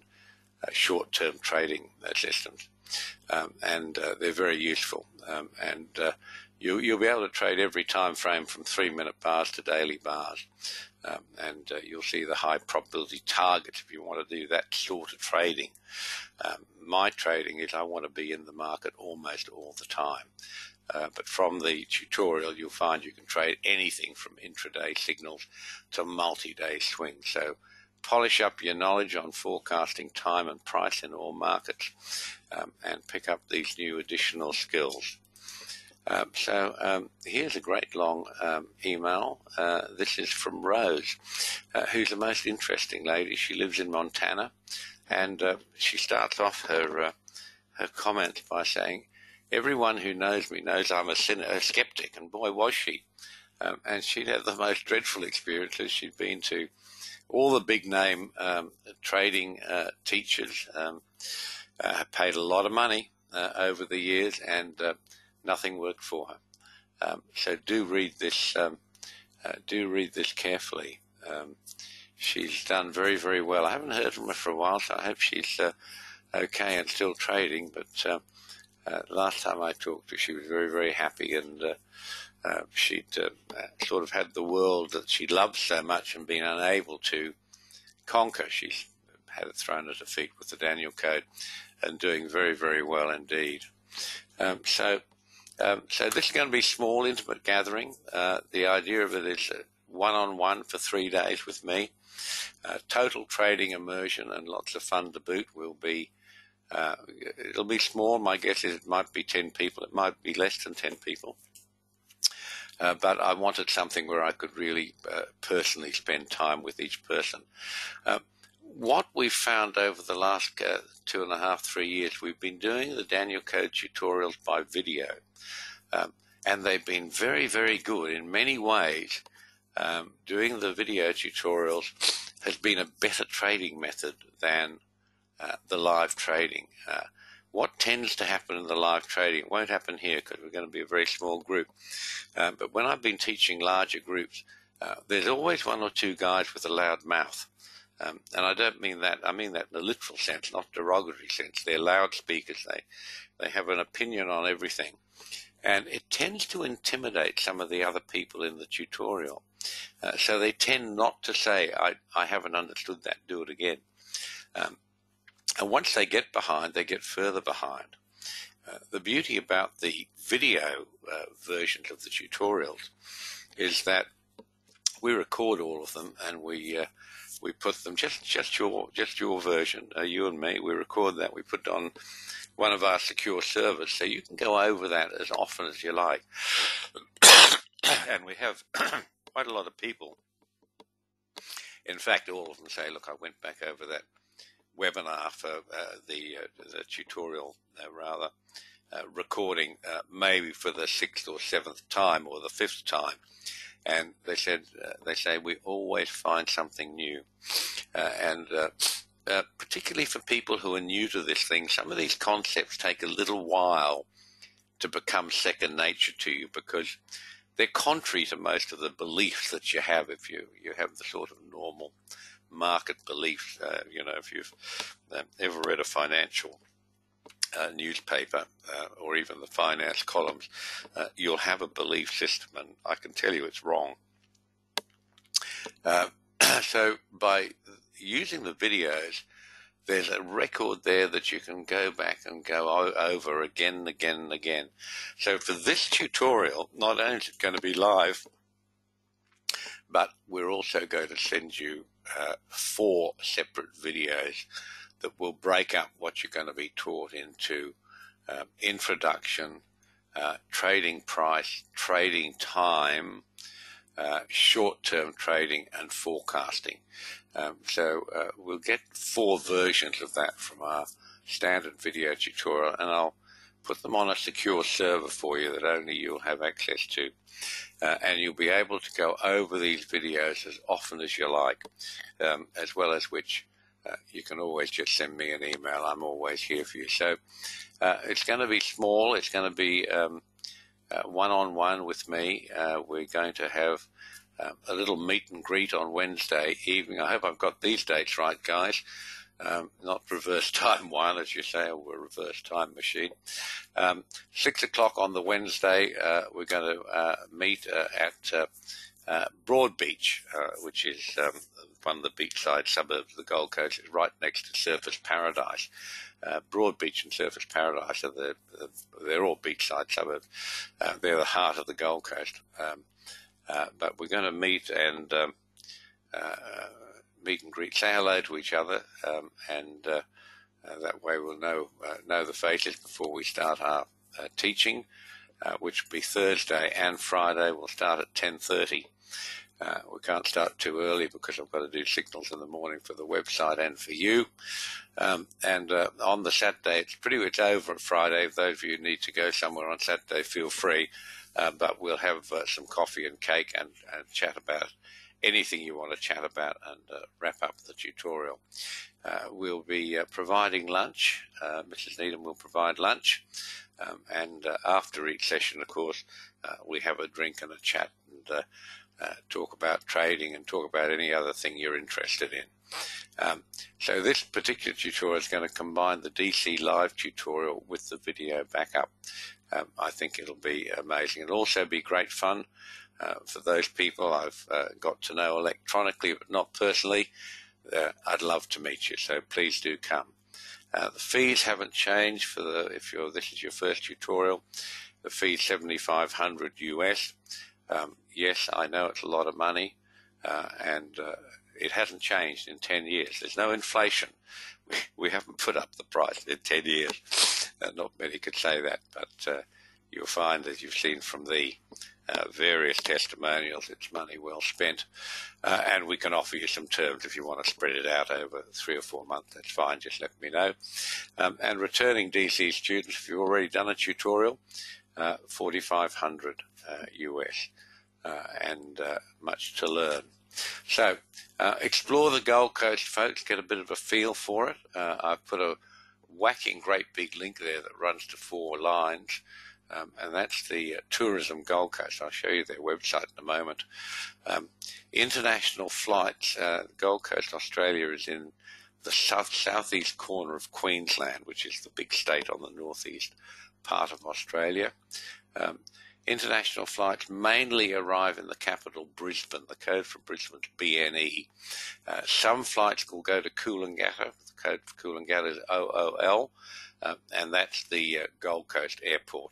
short-term trading uh, systems, um, and uh, they're very useful. Um, and uh, you, will be able to trade every time frame from three-minute bars to daily bars, um, and uh, you'll see the high probability targets if you want to do that sort of trading. Um, my trading is I want to be in the market almost all the time. Uh, but from the tutorial, you'll find you can trade anything from intraday signals to multi-day swings. So polish up your knowledge on forecasting time and price in all markets um, and pick up these new additional skills. Um, so um, here's a great long um, email. Uh, this is from Rose, uh, who's the most interesting lady. She lives in Montana, and uh, she starts off her uh, her comment by saying, "Everyone who knows me knows I'm a, a skeptic," and boy was she. Um, and she'd had the most dreadful experiences. She'd been to all the big name um, trading uh, teachers, um, uh, paid a lot of money over the years, and nothing worked for her. Um, so do read this. Um, uh, do read this carefully. Um, she's done very, very well. I haven't heard from her for a while, so I hope she's uh, okay and still trading. But uh, uh last time I talked to her, she was very, very happy, and uh, uh, she'd sort of had the world that she loved so much and been unable to conquer. She's had it thrown at her feet with the Daniel Code, and doing very, very well indeed. Um, so um, so this is going to be small, intimate gathering. Uh, the idea of it is one-on-one for three days with me. Uh, total trading immersion and lots of fun to boot will be. Uh, it'll be small. My guess is it might be ten people. It might be less than ten people. Uh, but I wanted something where I could really uh, personally spend time with each person. Uh, what we've found over the last uh, two and a half, three years, we've been doing the Daniel Code tutorials by video. Um, and they've been very, very good in many ways. Um, doing the video tutorials has been a better trading method than uh, the live trading. Uh, what tends to happen in the live trading, it won't happen here because we're going to be a very small group, um, but when I've been teaching larger groups, uh, there's always one or two guys with a loud mouth. Um, and I don't mean that, I mean that in a literal sense, not derogatory sense. They're loudspeakers. They, they have an opinion on everything. And it tends to intimidate some of the other people in the tutorial. Uh, so they tend not to say, I, I haven't understood that, do it again. Um, and once they get behind, they get further behind. Uh, the beauty about the video uh, versions of the tutorials is that we record all of them and we uh, we put them just just your just your version, uh, you and me. We record that. We put it on one of our secure servers, so you can go over that as often as you like. and we have quite a lot of people. In fact, all of them say, "Look, I went back over that webinar for uh, the uh, the tutorial, uh, rather." Recording maybe for the sixth or seventh time or the fifth time, and they said they say we always find something new, and uh, particularly for people who are new to this thing, some of these concepts take a little while to become second nature to you because they're contrary to most of the beliefs that you have if you you have the sort of normal market beliefs. Uh, you know, if you've um, ever read a financial uh, newspaper uh, or even the finance columns, uh, you'll have a belief system, and I can tell you it's wrong. Uh, so by using the videos, there's a record there that you can go back and go over again and again and again. So for this tutorial, not only is it going to be live, but we're also going to send you uh, four separate videos that will break up what you're going to be taught into um, introduction, uh, trading price, trading time, uh, short-term trading, and forecasting. Um, so uh, we'll get four versions of that from our standard video tutorial, and I'll put them on a secure server for you that only you'll have access to. Uh, and you'll be able to go over these videos as often as you like, um, as well as which uh, you can always just send me an email. I'm always here for you. So uh, it's going to be small. It's going to be one on one with me. Uh, we're going to have um, a little meet and greet on Wednesday evening. I hope I've got these dates right, guys. Um, not reverse time one, as you say, or a reverse time machine. Um, six o'clock on the Wednesday, uh, we're going to uh, meet uh, at Broadbeach, which is um, one of the beachside suburbs of the Gold Coast. It's right next to Surfers Paradise. uh, Broadbeach and Surfers Paradise are the, they're all beachside suburbs. Uh, they're the heart of the Gold Coast. Um, uh, but we're going to meet and um, uh, meet and greet, say hello to each other, um, and uh, uh, that way we'll know know the faces before we start our teaching, which will be Thursday and Friday. We'll start at 10:30. Uh, we can't start too early because I've got to do signals in the morning for the website and for you. Um, and uh, on the Saturday, it's pretty much over Friday. If those of you need to go somewhere on Saturday, feel free. Uh, but we'll have uh, some coffee and cake and, and, chat about anything you want to chat about and uh, wrap up the tutorial. Uh, we'll be providing lunch. Mrs. Needham will provide lunch. Um, and after each session, of course, we have a drink and a chat and uh, talk about trading and talk about any other thing you're interested in. Um, so this particular tutorial is going to combine the DC live tutorial with the video backup. Um, I think it'll be amazing. It'll also be great fun uh, for those people I've uh, got to know electronically but not personally. Uh, I'd love to meet you, so please do come. Uh, the fees haven't changed for the if you're this is your first tutorial. The fee 7500 US. Um, yes, I know it's a lot of money, uh, and uh, it hasn't changed in 10 years. There's no inflation. We, we haven't put up the price in 10 years. Not many could say that, but you'll find, as you've seen from the uh, various testimonials, it's money well spent. Uh, and we can offer you some terms if you want to spread it out over three or four months. That's fine. Just let me know. Um, and returning DC students, if you've already done a tutorial, 4,500 US uh, and uh, much to learn. So, uh, explore the Gold Coast, folks. Get a bit of a feel for it. I've put a whacking great big link there that runs to four lines. Um, and that's the uh, Tourism Gold Coast. I'll show you their website in a moment. Um, international flights, uh, Gold Coast, Australia is in the south southeast corner of Queensland, which is the big state on the northeast part of Australia. Um, International flights mainly arrive in the capital, Brisbane. The code for Brisbane is BNE. Uh, some flights will go to Coolangatta. The code for Coolangatta is OOL, uh, and that's the uh, Gold Coast Airport.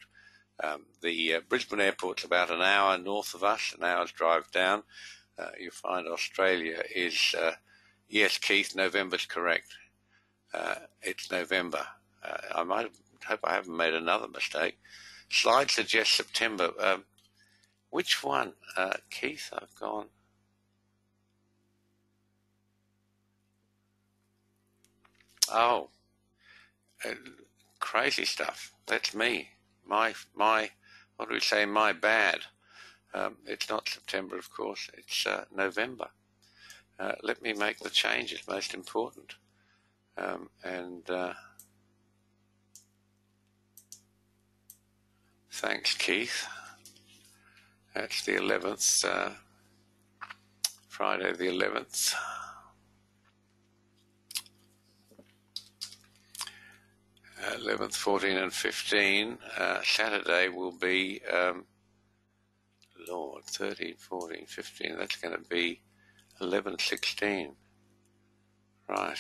Um, the uh, Brisbane Airport's about an hour north of us, an hour's drive down. Uh, you find Australia is, uh, yes, Keith, November's correct. it's November. I might hope I haven't made another mistake. Slide suggests September. Um, which one? Uh, Keith, I've gone. Oh, uh, crazy stuff. That's me. My, my, what do we say? My bad. Um, it's not September, of course. It's uh, November. Uh, let me make the change. It's most important. Um, and uh, Thanks, Keith. That's the 11th, uh, Friday the 11th. Uh, 11th, 14 and 15. Uh, Saturday will be, um, Lord, 13, 14, 15. That's going to be 11, 16. Right.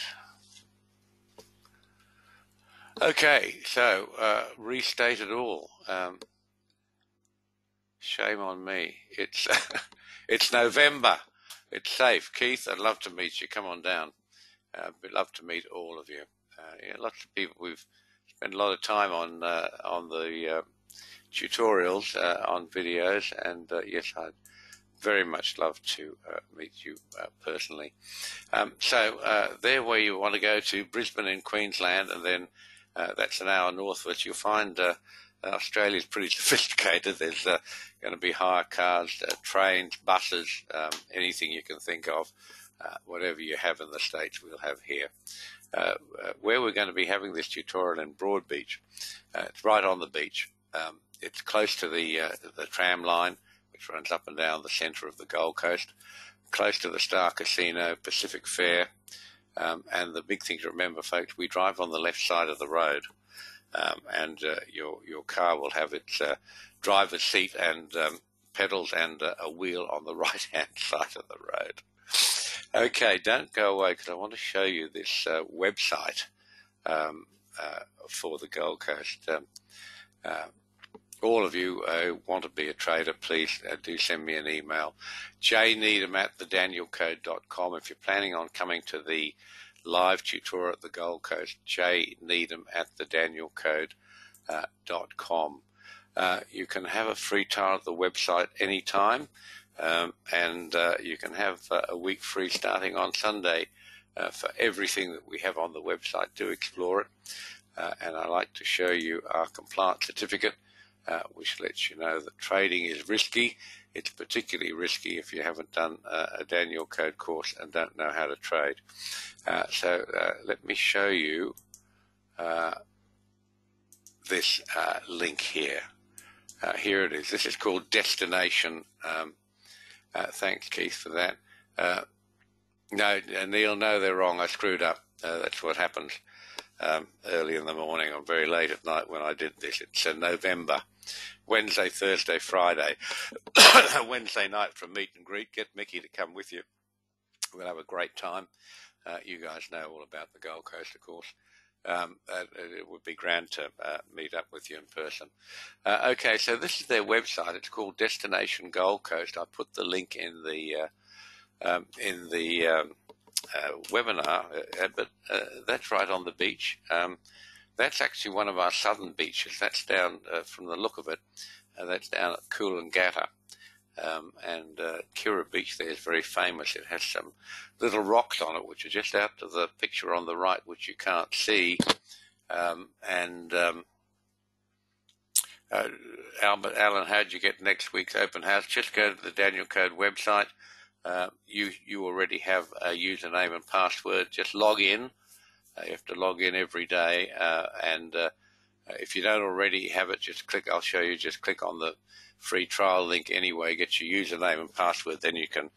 Okay, so uh, restate it all. Um, shame on me. It's it's November. It's safe. Keith, I'd love to meet you. Come on down. Uh, would love to meet all of you. Uh, yeah, lots of people. We've a lot of time on uh, on the uh, tutorials on videos, and uh, yes, I'd very much love to uh, meet you uh, personally. Um, so there, where you want to go to Brisbane in Queensland, and then that's an hour northwards. You'll find Australia is pretty sophisticated. There's uh, going to be hire cars, uh, trains, buses, um, anything you can think of. Uh, whatever you have in the States, we'll have here. Uh, where we're going to be having this tutorial in Broadbeach, it's right on the beach. Um, it's close to the the tram line, which runs up and down the centre of the Gold Coast, close to the Star Casino, Pacific Fair, um, and the big thing to remember, folks, we drive on the left side of the road, um, and uh, your your car will have its uh, driver's seat and um, pedals and uh, a wheel on the right hand side of the road. Okay, don't go away because I want to show you this uh, website um, uh, for the Gold Coast. Um, uh, all of you uh, want to be a trader, please uh, do send me an email. jneedham at thedanielcode.com. If you're planning on coming to the live tutorial at the Gold Coast, jneedham at thedanielcode.com. Uh, you can have a free trial of the website anytime, um, and uh, you can have uh, a week free starting on Sunday uh, for everything that we have on the website. Do explore it. Uh, and I like to show you our compliance certificate, uh, which lets you know that trading is risky. It's particularly risky if you haven't done a Daniel Code course and don't know how to trade. so let me show you this link here. Uh, here it is. This is called Destination. Um, uh, thanks, Keith, for that. Uh, no, uh, Neil, no, they're wrong. I screwed up. Uh, that's what happens um, early in the morning or very late at night when I did this. It's November, Wednesday, Thursday, Friday. Wednesday night from meet and greet. Get Mickey to come with you. We'll have a great time. Uh, you guys know all about the Gold Coast, of course um, uh, it would be grand to uh, meet up with you in person. Uh, okay, so this is their website. It's called Destination Gold Coast. I put the link in the uh, um, in the um, uh, webinar, uh, but that's right on the beach. Um, that's actually one of our southern beaches. That's down from the look of it. that's down at Coolangatta. Um, and uh, Kirra Beach there is very famous. It has some little rocks on it, which are just out of the picture on the right, which you can't see. Um, and um, uh, Albert Allen, how'd you get next week's open house? Just go to the Daniel Code website. Uh, you you already have a username and password. Just log in. Uh, you have to log in every day, uh, and uh, if you don't already have it, just click. I'll show you. Just click on the free trial link anyway, get your username and password, then you can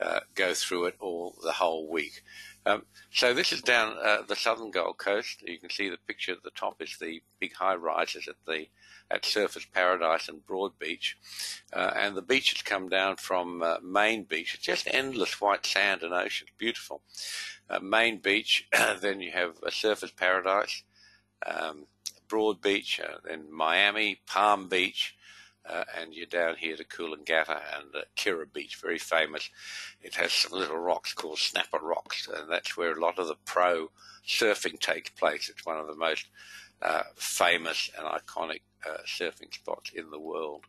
uh, go through it all the whole week. Um, so this is down uh, the southern Gold Coast. You can see the picture at the top is the big high rises at the at Surfers Paradise and Broad Beach, uh, and the beaches come down from uh, Main Beach. It's just endless white sand and ocean, beautiful. Uh, Main Beach, then you have a Surfers Paradise, um, Broad Beach, uh, then Miami, Palm Beach, uh, and you're down here to Coolangatta and uh, Kirra Beach, very famous. It has some little rocks called Snapper Rocks, and that's where a lot of the pro surfing takes place. It's one of the most uh, famous and iconic uh, surfing spots in the world.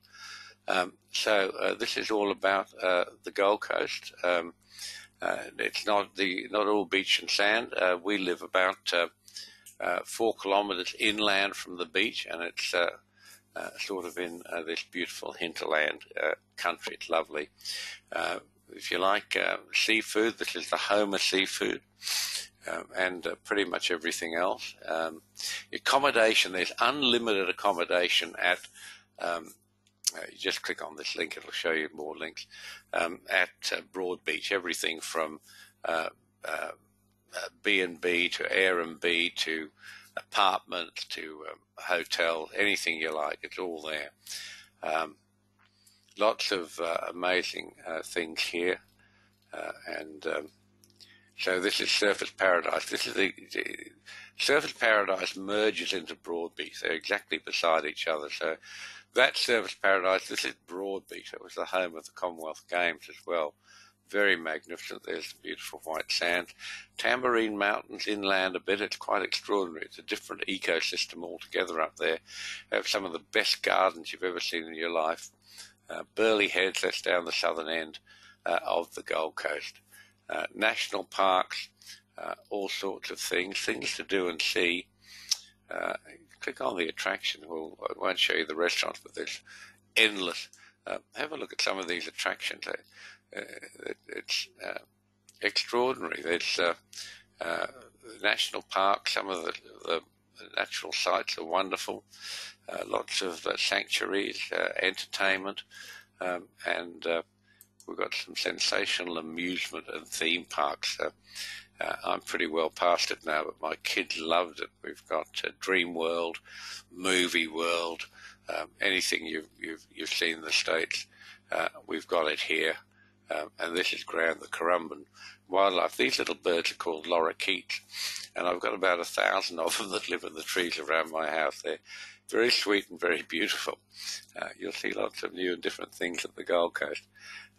Um, so uh, this is all about uh, the Gold Coast. Um, it's not the not all beach and sand. we live about four kilometres inland from the beach, and it's sort of in uh, this beautiful hinterland uh, country. It's lovely. Uh, if you like uh, seafood, this is the home of seafood. Um, and pretty much everything else. Um, accommodation, there's unlimited accommodation at um, uh, you just click on this link, it'll show you more links um, at uh, Broad Beach. Everything from uh, B and B to to apartment to um, hotel, anything you like, it's all there. Um, lots of uh, amazing uh, things here, uh, and um, so this is Surfers Paradise. This is the, the Surfers Paradise merges into Broadbeach. They're exactly beside each other. So that's Surfers Paradise. This is Broadbeach. It was the home of the Commonwealth Games as well very magnificent. There's the beautiful white sand. Tamborine Mountains inland a bit. It's quite extraordinary. It's a different ecosystem altogether up there. They have some of the best gardens you've ever seen in your life. Uh, Burleigh Heads, that's down the southern end uh, of the Gold Coast. Uh, national parks, uh, all sorts of things, things to do and see. Uh, click on the attraction. We'll, I won't show you the restaurants, but there's endless. Uh, have a look at some of these attractions. Uh, it's uh, extraordinary. There's uh, national park. Some of the, the, natural sites are wonderful. lots of sanctuaries, entertainment, um, and we've got some sensational amusement and theme parks. Uh, uh, I'm pretty well past it now, but my kids loved it. We've got uh, Dream World, Movie World, um, anything you've, you've, you've seen in the States, we've got it here. Um, and this is ground the Currumbin wildlife. These little birds are called lorikeets, and I've got about a thousand of them that live in the trees around my house. They're very sweet and very beautiful. Uh, you'll see lots of new and different things at the Gold Coast.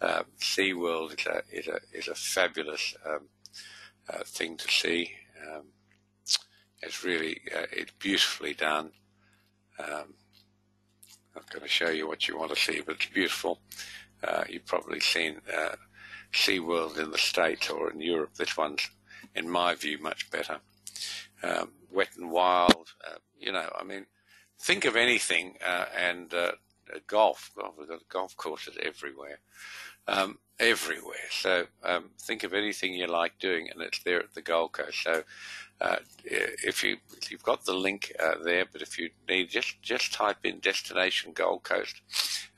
Um, SeaWorld is a, is a, is a fabulous um, uh, thing to see. Um, it's really uh, it's beautifully done. Um, I'm going to show you what you want to see, but it's beautiful. Uh, you've probably seen uh, SeaWorld in the States or in Europe. This one's, in my view, much better. Um, wet and wild, uh, you know, I mean, think of anything uh, and uh, golf. Well, we've got golf courses everywhere. Um, everywhere. So um, think of anything you like doing, and it's there at the Gold Coast. So uh, if you you've got the link uh, there, but if you need just just type in destination Gold Coast.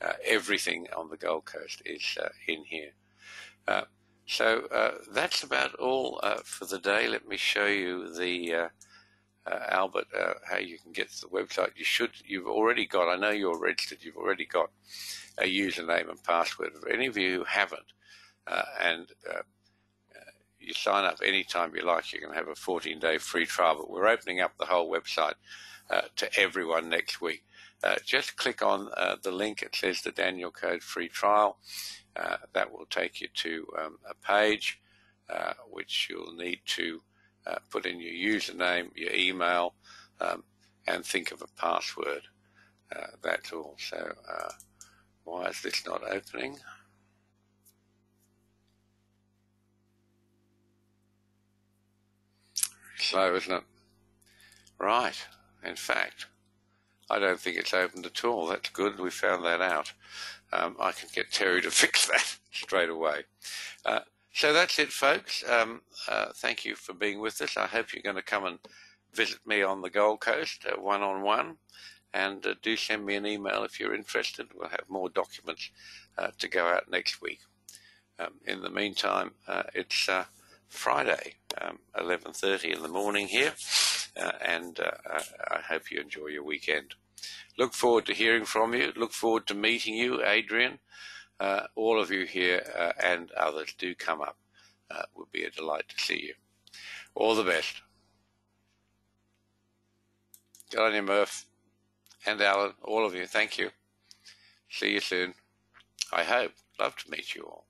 Uh, everything on the Gold Coast is uh, in here. Uh, so that's about all for the day. Let me show you the Albert how you can get to the website. You should you've already got. I know you're registered. You've already got a username and password. For any of you who haven't, and you sign up anytime you like. You can have a 14 day free trial, but we're opening up the whole website uh, to everyone next week. Uh, just click on uh, the link. It says the Daniel Code free trial. Uh, that will take you to um, a page uh, which you'll need to uh, put in your username, your email, um, and think of a password. that's all. So, why is this not opening? Slow, isn't it? Right. In fact, I don't think it's opened at all. That's good. We found that out. Um, I can get Terry to fix that straight away. Uh, so that's it, folks. Um, uh, thank you for being with us. I hope you're going to come and visit me on the Gold Coast one on one. And uh, do send me an email if you're interested. We'll have more documents uh, to go out next week. Um, in the meantime, uh, it's uh, Friday, um, 11.30 in the morning here, uh, and uh, I hope you enjoy your weekend. Look forward to hearing from you. Look forward to meeting you, Adrian. Uh, all of you here uh, and others do come up. Uh, it would be a delight to see you. All the best. Good on you, Murph. And Alan, all of you, thank you. See you soon. I hope. Love to meet you all.